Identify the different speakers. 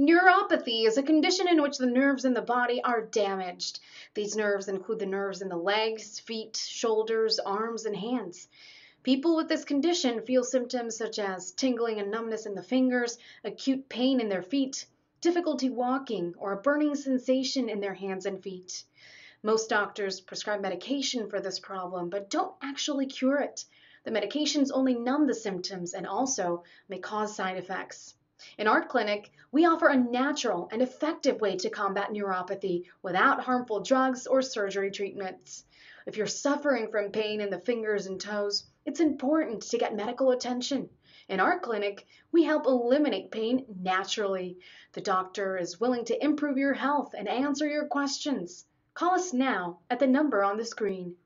Speaker 1: Neuropathy is a condition in which the nerves in the body are damaged. These nerves include the nerves in the legs, feet, shoulders, arms, and hands. People with this condition feel symptoms such as tingling and numbness in the fingers, acute pain in their feet, difficulty walking, or a burning sensation in their hands and feet. Most doctors prescribe medication for this problem, but don't actually cure it. The medications only numb the symptoms and also may cause side effects. In our clinic, we offer a natural and effective way to combat neuropathy without harmful drugs or surgery treatments. If you're suffering from pain in the fingers and toes, it's important to get medical attention. In our clinic, we help eliminate pain naturally. The doctor is willing to improve your health and answer your questions. Call us now at the number on the screen.